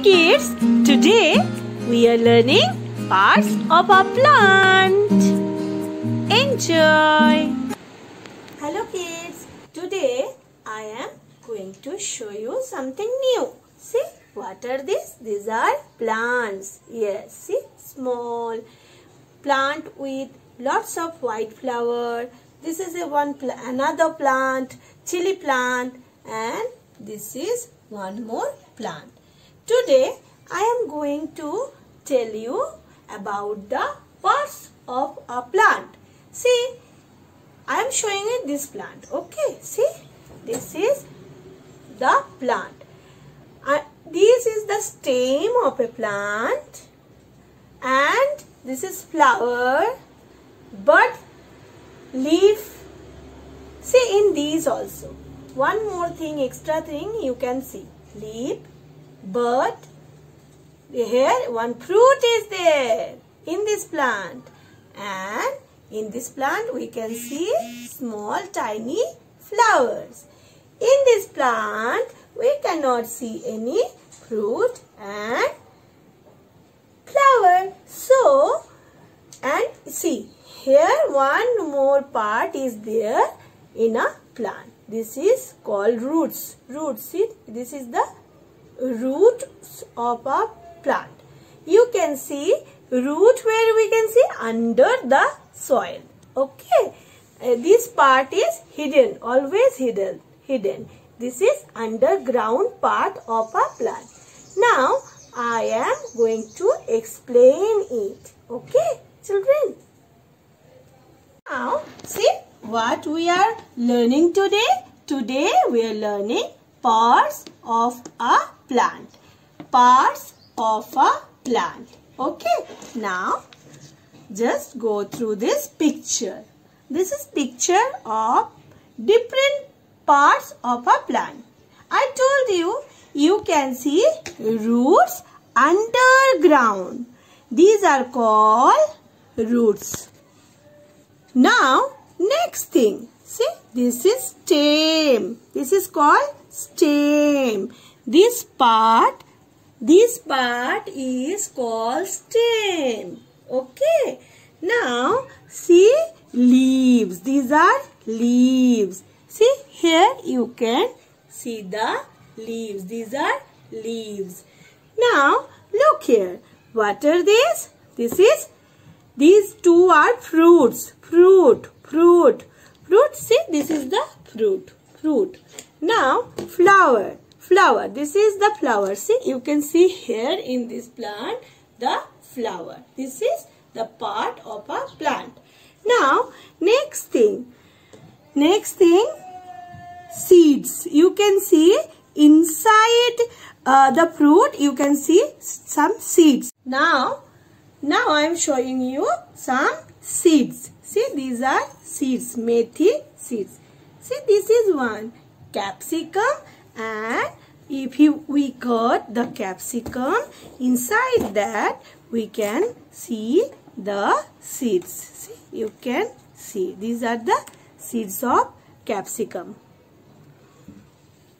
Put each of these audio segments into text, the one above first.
Kids, today we are learning parts of a plant. Enjoy! Hello kids, today I am going to show you something new. See, what are these? These are plants. Yes, see, small plant with lots of white flower. This is a one pl another plant, chili plant and this is one more plant. Today I am going to tell you about the parts of a plant. See, I am showing you this plant. Okay, see, this is the plant. Uh, this is the stem of a plant and this is flower, bud, leaf. See in these also. One more thing, extra thing you can see. Leaf, but here one fruit is there in this plant and in this plant we can see small tiny flowers. In this plant we cannot see any fruit and flower. So and see here one more part is there in a plant. This is called roots. Roots. See this is the roots of a plant. You can see root where we can see under the soil. Okay. Uh, this part is hidden, always hidden. hidden. This is underground part of a plant. Now, I am going to explain it. Okay, children? Now, see what we are learning today. Today, we are learning parts of a plant. Parts of a plant. Okay. Now, just go through this picture. This is picture of different parts of a plant. I told you, you can see roots underground. These are called roots. Now, next thing. This is stem. This is called stem. This part, this part is called stem. Okay. Now, see leaves. These are leaves. See here you can see the leaves. These are leaves. Now, look here. What are these? This is, these two are fruits. Fruit, fruit. Fruit, see this is the fruit. Fruit. Now, flower. Flower. This is the flower. See, you can see here in this plant the flower. This is the part of a plant. Now, next thing. Next thing, seeds. You can see inside uh, the fruit, you can see some seeds. Now, now I am showing you some seeds. See, these are seeds, methi seeds. See, this is one. Capsicum. And if you, we cut the capsicum inside that we can see the seeds. See you can see. These are the seeds of capsicum.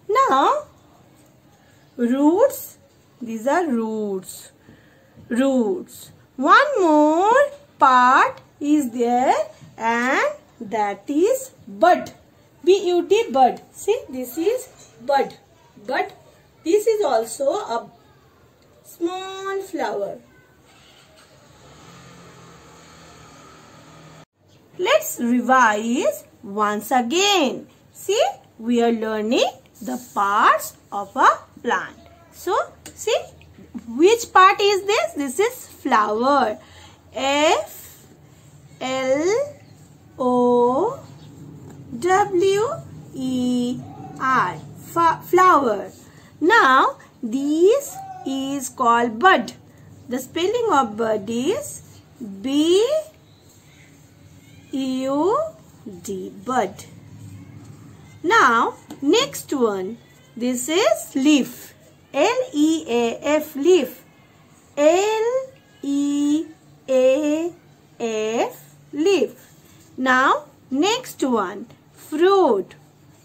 Now roots. These are roots. Roots. One more part is there and that is bud B-U-D bud. See, this is bud. But this is also a small flower. Let's revise once again. See, we are learning the parts of a plant. So, see, which part is this? This is flower. F L O W E R flower. Now this is called bud. The spelling of bud is B U D bud. Now next one. This is leaf. L E A F leaf. L E A F leaf. Now next one fruit.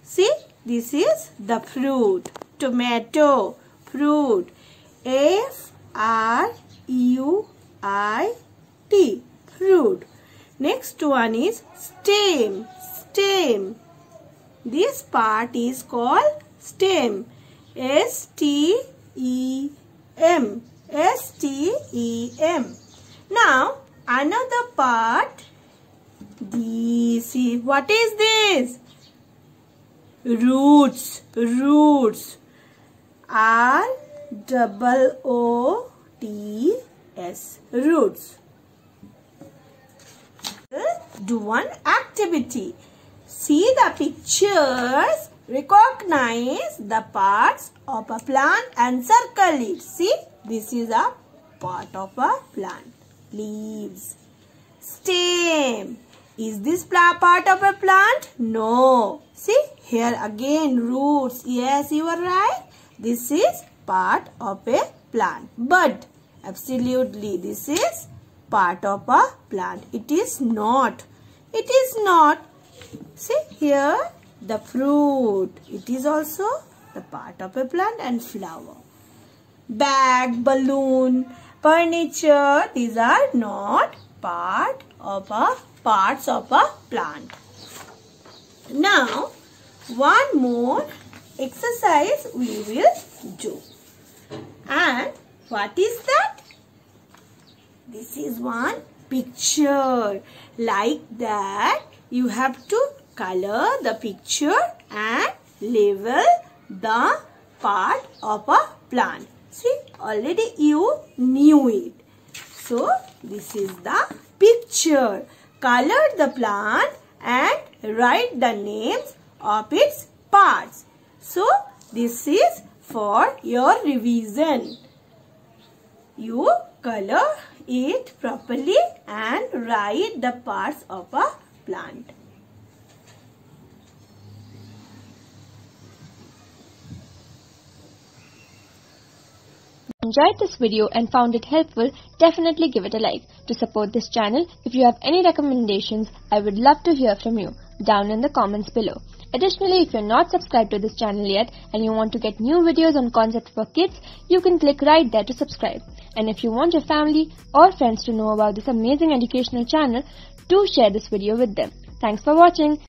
See, this is the fruit. Tomato, fruit. F R U I T. Fruit. Next one is stem. Stem. This part is called stem. S T E M. S T E M. Now another part. This is what is this? Roots. Roots. R double O T S. Roots. Do one activity. See the pictures. Recognize the parts of a plant and circle it. See, this is a part of a plant. Leaves. Stem. Is this part of a plant? No. See, here again roots. Yes, you are right. This is part of a plant. Bud. Absolutely. This is part of a plant. It is not. It is not. See here the fruit. It is also the part of a plant and flower. Bag, balloon, furniture. These are not part of a parts of a plant. Now one more exercise we will do. And what is that? This is one picture. Like that, you have to color the picture and label the part of a plant. See, already you knew it. So, this is the picture. Color the plant and write the names of its parts. So, this is for your revision. You color it properly and write the parts of a plant. Enjoyed this video and found it helpful, definitely give it a like. To support this channel, if you have any recommendations, I would love to hear from you down in the comments below. Additionally, if you're not subscribed to this channel yet and you want to get new videos on concepts for kids, you can click right there to subscribe. And if you want your family or friends to know about this amazing educational channel, do share this video with them. Thanks for watching.